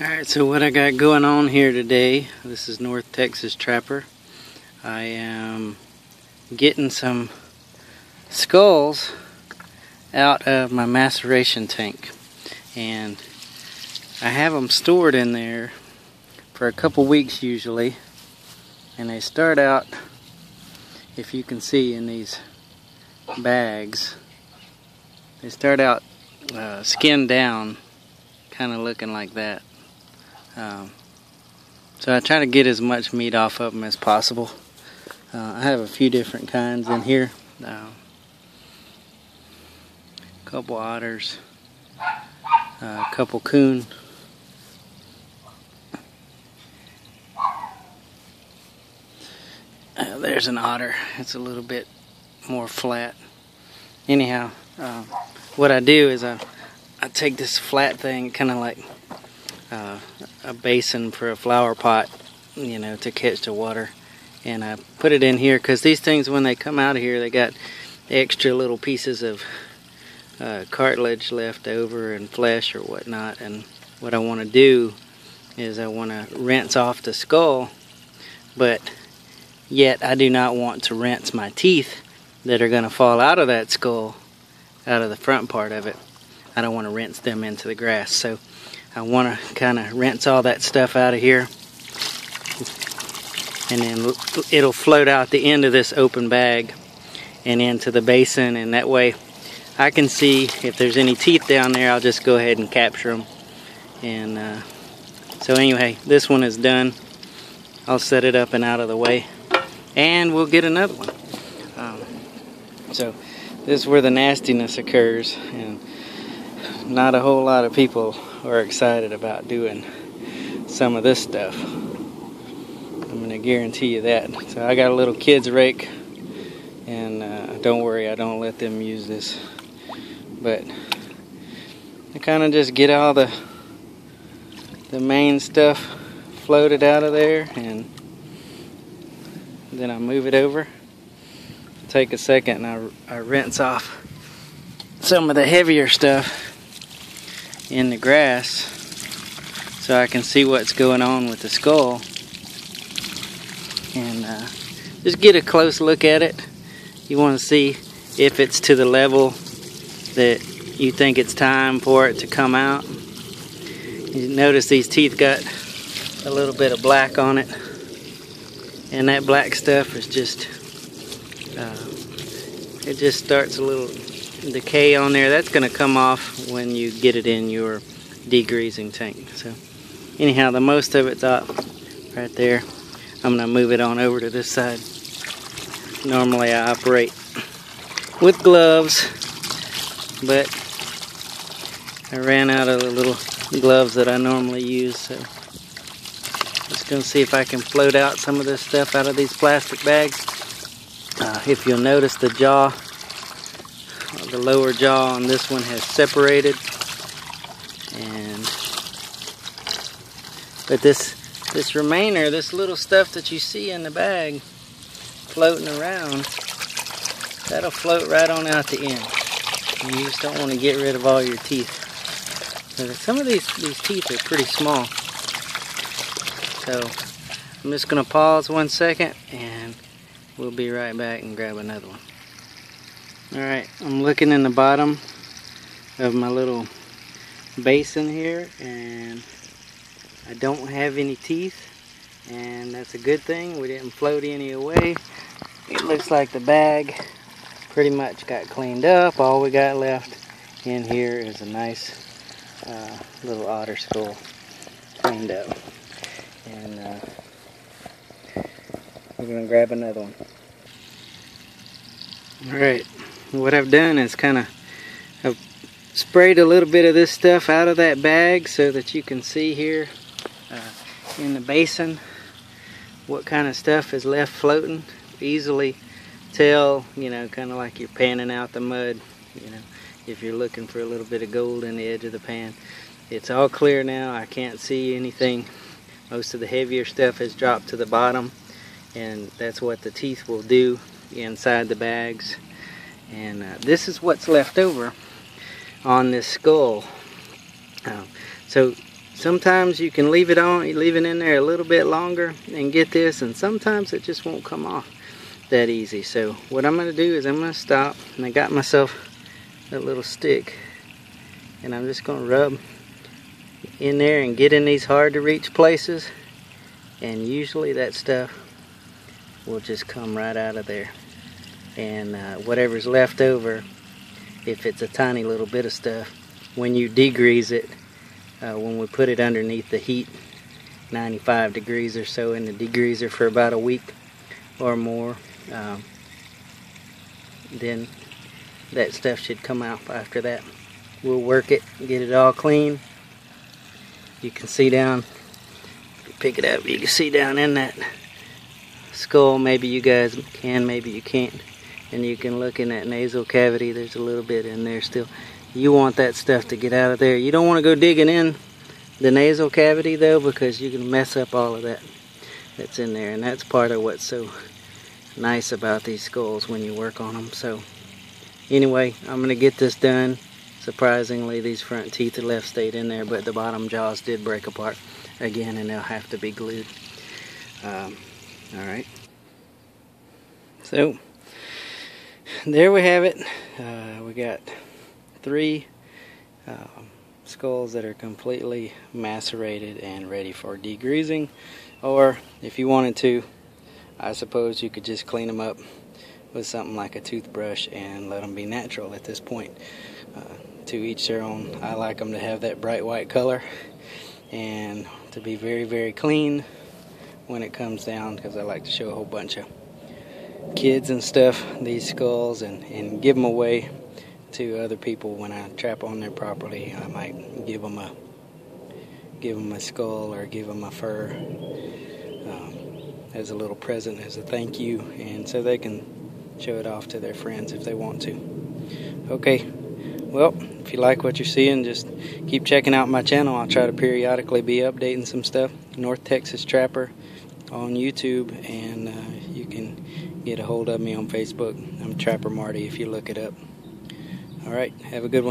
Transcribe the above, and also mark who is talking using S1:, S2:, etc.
S1: Alright, so what I got going on here today, this is North Texas Trapper. I am getting some skulls out of my maceration tank. And I have them stored in there for a couple weeks usually. And they start out, if you can see in these bags, they start out uh, skin down, kind of looking like that. Um, so I try to get as much meat off of them as possible. Uh, I have a few different kinds in here. Uh, a couple otters, a couple coon. Uh, there's an otter. It's a little bit more flat. Anyhow, uh, what I do is I, I take this flat thing, kind of like uh, a basin for a flower pot, you know, to catch the water. And I put it in here because these things, when they come out of here, they got extra little pieces of uh, cartilage left over and flesh or whatnot. And what I want to do is I want to rinse off the skull, but yet I do not want to rinse my teeth that are going to fall out of that skull, out of the front part of it. I don't want to rinse them into the grass. So I want to kind of rinse all that stuff out of here. And then it'll float out the end of this open bag and into the basin and that way I can see if there's any teeth down there I'll just go ahead and capture them and uh, so anyway this one is done. I'll set it up and out of the way. And we'll get another one. Um, so this is where the nastiness occurs and not a whole lot of people are excited about doing some of this stuff. I'm going to guarantee you that. So I got a little kids rake and uh, don't worry, I don't let them use this. But I kind of just get all the the main stuff floated out of there and then I move it over. Take a second and I, I rinse off some of the heavier stuff in the grass so I can see what's going on with the skull. And uh, just get a close look at it. You want to see if it's to the level that you think it's time for it to come out. You notice these teeth got a little bit of black on it. And that black stuff is just uh, it just starts a little decay on there, that's going to come off when you get it in your degreasing tank. So anyhow, the most of it's up right there. I'm going to move it on over to this side. Normally I operate with gloves, but I ran out of the little gloves that I normally use, so just going to see if I can float out some of this stuff out of these plastic bags. Uh, if you'll notice the jaw the lower jaw on this one has separated. And but this this remainder this little stuff that you see in the bag floating around that'll float right on out the end. And you just don't want to get rid of all your teeth. Some of these these teeth are pretty small. So I'm just gonna pause one second and we'll be right back and grab another one Alright, I'm looking in the bottom of my little basin here and I don't have any teeth and that's a good thing. We didn't float any away. It looks like the bag pretty much got cleaned up. All we got left in here is a nice uh, little otter skull cleaned up. And uh, we're going to grab another one. Alright, what I've done is kind of I've sprayed a little bit of this stuff out of that bag so that you can see here uh, in the basin what kind of stuff is left floating. Easily tell you know kind of like you're panning out the mud you know if you're looking for a little bit of gold in the edge of the pan. It's all clear now. I can't see anything. Most of the heavier stuff has dropped to the bottom and that's what the teeth will do inside the bags and uh, this is what's left over on this skull. Um, so sometimes you can leave it on, you leave it in there a little bit longer and get this, and sometimes it just won't come off that easy. So what I'm gonna do is I'm gonna stop, and I got myself a little stick, and I'm just gonna rub in there and get in these hard to reach places, and usually that stuff will just come right out of there. And uh, whatever's left over, if it's a tiny little bit of stuff, when you degrease it, uh, when we put it underneath the heat 95 degrees or so in the degreaser for about a week or more um, then that stuff should come out after that. We'll work it get it all clean. You can see down pick it up you can see down in that skull. Maybe you guys can maybe you can't and you can look in that nasal cavity there's a little bit in there still you want that stuff to get out of there. You don't want to go digging in the nasal cavity though because you can mess up all of that that's in there and that's part of what's so nice about these skulls when you work on them. So anyway, I'm going to get this done. Surprisingly, these front teeth are left stayed in there, but the bottom jaws did break apart again and they'll have to be glued. Um, all right. So there we have it. Uh, we got three um, skulls that are completely macerated and ready for degreasing. Or if you wanted to I suppose you could just clean them up with something like a toothbrush and let them be natural at this point. Uh, to each their own. I like them to have that bright white color and to be very very clean when it comes down because I like to show a whole bunch of kids and stuff these skulls and, and give them away to other people when I trap on their property. I might give them a give them a skull or give them a fur um, as a little present, as a thank you, and so they can show it off to their friends if they want to. Okay, well, if you like what you're seeing, just keep checking out my channel. I'll try to periodically be updating some stuff. North Texas Trapper on YouTube, and uh, get a hold of me on Facebook. I'm Trapper Marty if you look it up. All right, have a good one.